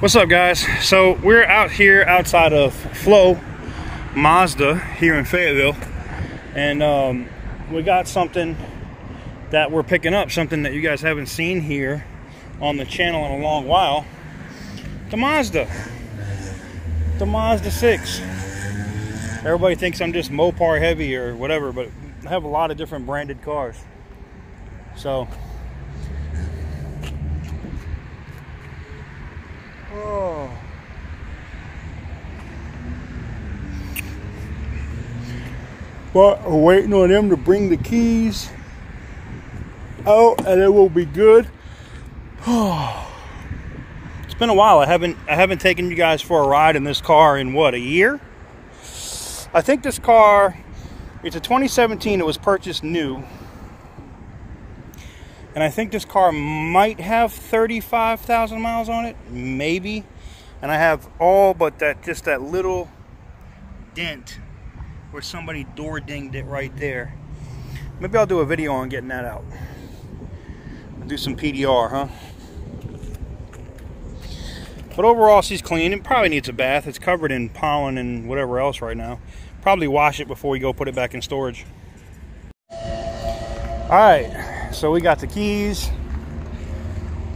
What's up guys? So we're out here outside of Flow Mazda here in Fayetteville and um, we got something that we're picking up, something that you guys haven't seen here on the channel in a long while. The Mazda. The Mazda 6. Everybody thinks I'm just Mopar heavy or whatever, but I have a lot of different branded cars. So Oh. But we're waiting on them to bring the keys out and it will be good. it's been a while. I haven't I haven't taken you guys for a ride in this car in what, a year? I think this car it's a 2017, it was purchased new. And I think this car might have 35,000 miles on it, maybe. And I have all but that, just that little dent where somebody door dinged it right there. Maybe I'll do a video on getting that out. I'll do some PDR, huh? But overall, she's clean. It probably needs a bath. It's covered in pollen and whatever else right now. Probably wash it before we go put it back in storage. All right so we got the keys.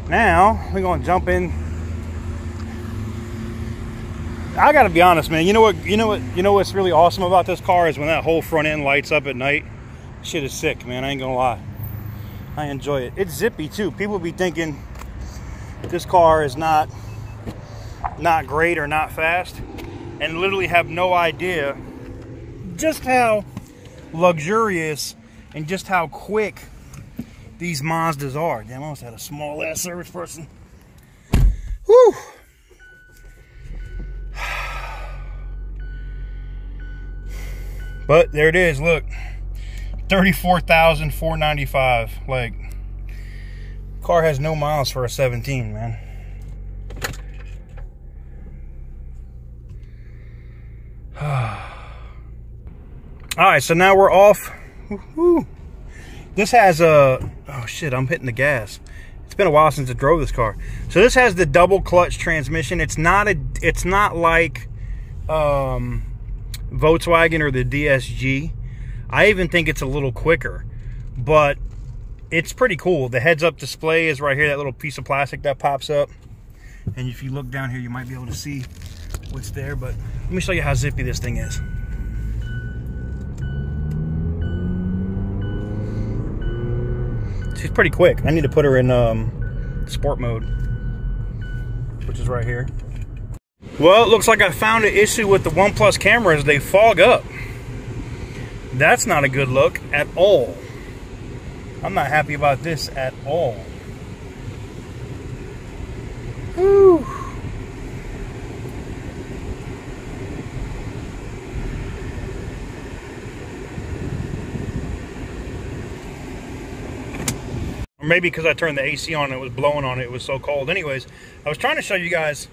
Now we're gonna jump in. I gotta be honest, man. You know what? You know what? You know what's really awesome about this car is when that whole front end lights up at night. Shit is sick, man. I ain't gonna lie. I enjoy it. It's zippy too. People be thinking this car is not not great or not fast, and literally have no idea just how luxurious and just how quick these Mazdas are. Damn, I almost had a small ass service person. Whew. But there it is, look. 34,495. Like, car has no miles for a 17, man. All right, so now we're off. This has a, oh shit, I'm hitting the gas. It's been a while since I drove this car. So this has the double clutch transmission. It's not a, it's not like um, Volkswagen or the DSG. I even think it's a little quicker, but it's pretty cool. The heads up display is right here, that little piece of plastic that pops up. And if you look down here, you might be able to see what's there, but let me show you how zippy this thing is. She's pretty quick. I need to put her in um, sport mode, which is right here. Well, it looks like I found an issue with the OnePlus cameras. They fog up. That's not a good look at all. I'm not happy about this at all. Whew. Maybe because I turned the AC on it was blowing on it, it was so cold. Anyways, I was trying to show you guys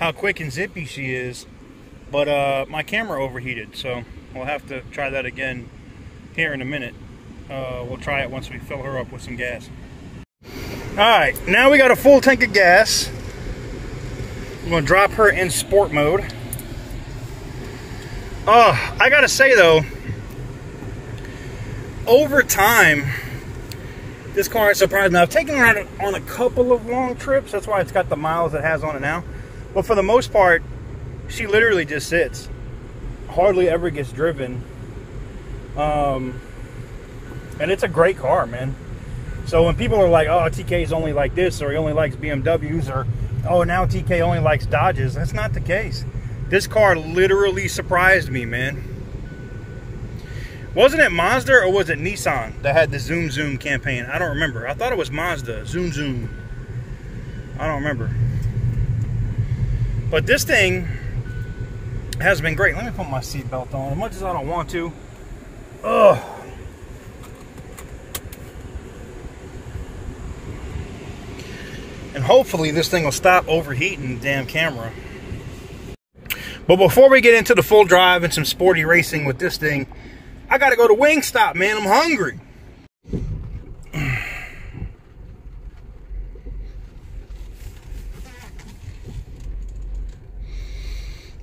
how quick and zippy she is, but uh, my camera overheated, so we'll have to try that again here in a minute. Uh, we'll try it once we fill her up with some gas. All right, now we got a full tank of gas. I'm gonna drop her in sport mode. Oh, I gotta say though, over time, this car surprised me. I've taken it on a couple of long trips. That's why it's got the miles it has on it now. But for the most part, she literally just sits. Hardly ever gets driven. Um, and it's a great car, man. So when people are like, oh, TK is only like this, or he only likes BMWs, or oh, now TK only likes Dodges, that's not the case. This car literally surprised me, man. Wasn't it Mazda or was it Nissan that had the Zoom Zoom campaign? I don't remember. I thought it was Mazda. Zoom Zoom. I don't remember. But this thing has been great. Let me put my seatbelt on. As much as I don't want to. Ugh. And hopefully this thing will stop overheating the damn camera. But before we get into the full drive and some sporty racing with this thing, I gotta go to Wingstop, man. I'm hungry.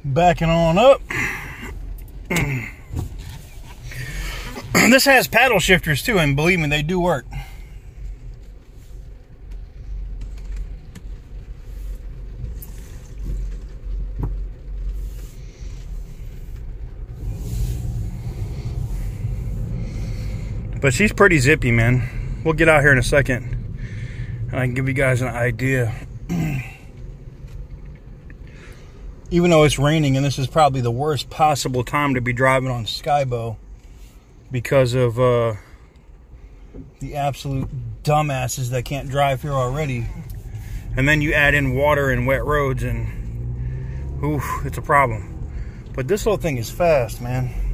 Backing on up. this has paddle shifters too, and believe me, they do work. But she's pretty zippy, man. We'll get out here in a second. And I can give you guys an idea. Even though it's raining, and this is probably the worst possible time to be driving on Skibo because of uh, the absolute dumbasses that can't drive here already. And then you add in water and wet roads, and oof, it's a problem. But this whole thing is fast, man.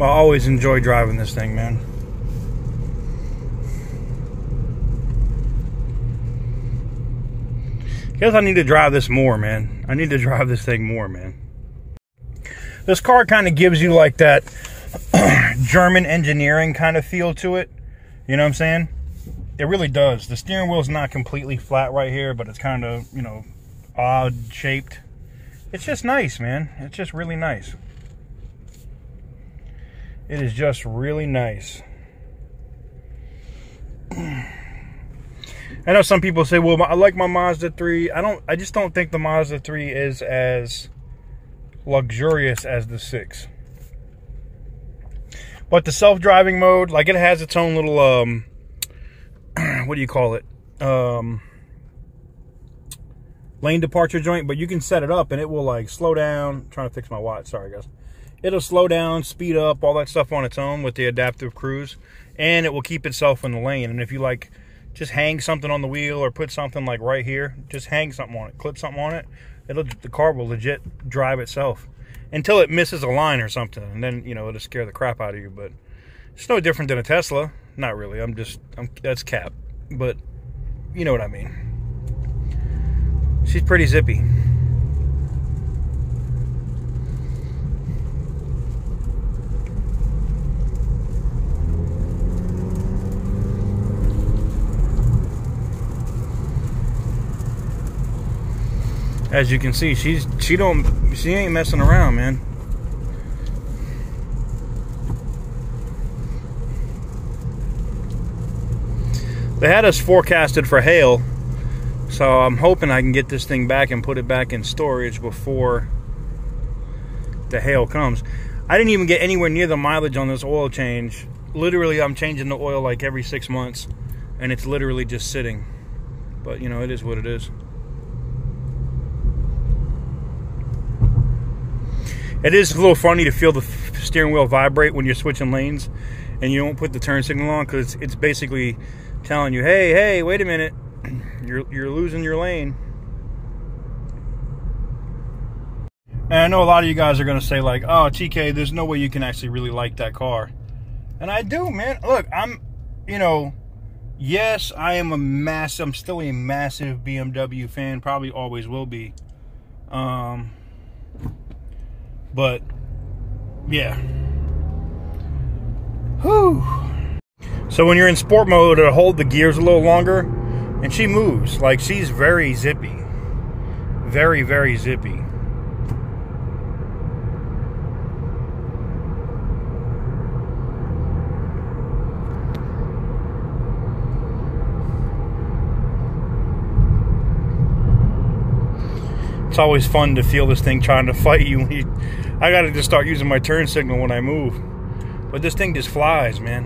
I always enjoy driving this thing, man. Guess I need to drive this more, man. I need to drive this thing more, man. This car kind of gives you like that German engineering kind of feel to it. You know what I'm saying? It really does. The steering wheel's not completely flat right here, but it's kind of, you know, odd shaped. It's just nice, man. It's just really nice. It is just really nice. I know some people say, "Well, I like my Mazda 3." I don't. I just don't think the Mazda 3 is as luxurious as the 6. But the self-driving mode, like it has its own little um what do you call it? Um lane departure joint, but you can set it up and it will like slow down. I'm trying to fix my watch. Sorry, guys it'll slow down, speed up, all that stuff on its own with the adaptive cruise, and it will keep itself in the lane. And if you like, just hang something on the wheel or put something like right here, just hang something on it, clip something on it, it'll the car will legit drive itself until it misses a line or something, and then you know it'll scare the crap out of you. But it's no different than a Tesla. Not really. I'm just I'm that's cap, but you know what I mean. She's pretty zippy. As you can see, she's she don't she ain't messing around, man. They had us forecasted for hail, so I'm hoping I can get this thing back and put it back in storage before the hail comes. I didn't even get anywhere near the mileage on this oil change. Literally, I'm changing the oil like every six months, and it's literally just sitting. But you know, it is what it is. It is a little funny to feel the steering wheel vibrate when you're switching lanes and you don't put the turn signal on because it's basically telling you, hey, hey, wait a minute, you're, you're losing your lane. And I know a lot of you guys are going to say like, oh, TK, there's no way you can actually really like that car. And I do, man. Look, I'm, you know, yes, I am a massive, I'm still a massive BMW fan, probably always will be. Um, but yeah. Whew. So when you're in sport mode, it'll hold the gears a little longer, and she moves. Like she's very zippy. Very, very zippy. It's always fun to feel this thing trying to fight you. I got to just start using my turn signal when I move. But this thing just flies, man.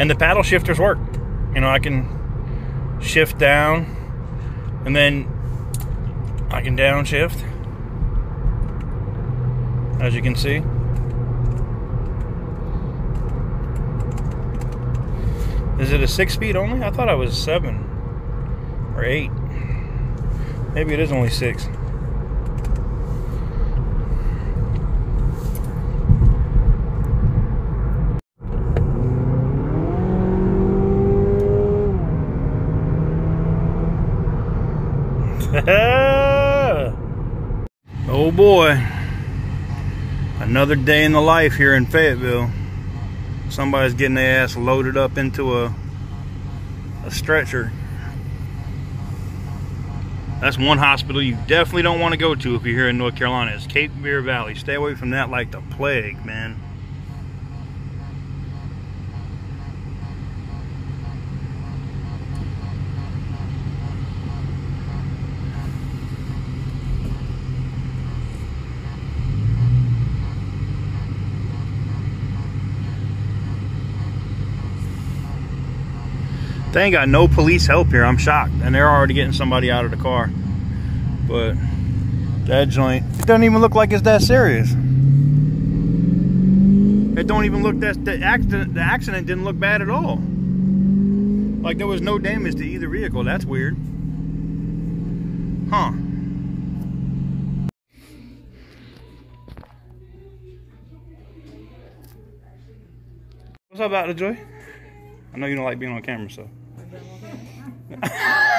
And the paddle shifters work. You know, I can shift down and then I can downshift. As you can see. Is it a six speed only? I thought I was seven or eight. Maybe it is only six. oh boy, another day in the life here in Fayetteville. Somebody's getting their ass loaded up into a, a stretcher. That's one hospital you definitely don't want to go to if you're here in North Carolina. It's Cape Fear Valley. Stay away from that like the plague, man. They ain't got no police help here. I'm shocked. And they're already getting somebody out of the car. But that joint, it doesn't even look like it's that serious. It don't even look that the accident the accident didn't look bad at all. Like there was no damage to either vehicle. That's weird. Huh. What's up, Dr. Joy? I know you don't like being on camera, so. Yeah.